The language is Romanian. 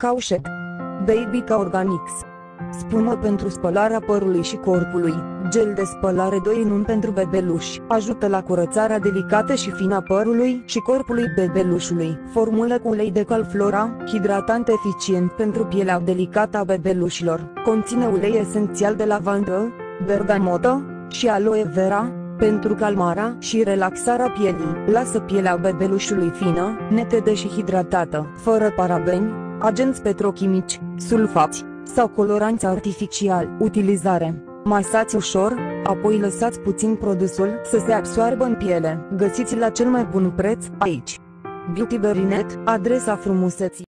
Caușet. Babyca Organics. Spumă pentru spălarea părului și corpului. Gel de spălare 2 în 1 pentru bebeluși. Ajută la curățarea delicată și fină a părului și corpului bebelușului. Formulă cu ulei de calflora, hidratant eficient pentru pielea delicată a bebelușilor. Conține ulei esențial de lavandă, bergamotă și aloe vera, pentru calmarea și relaxarea pielii. Lasă pielea bebelușului fină, netedă și hidratată, fără parabeni, agenți petrochimici, sulfați sau coloranți artificiali. Utilizare Masați ușor, apoi lăsați puțin produsul să se absoarbă în piele. Găsiți la cel mai bun preț aici. Beauty Berinet, adresa frumuseții.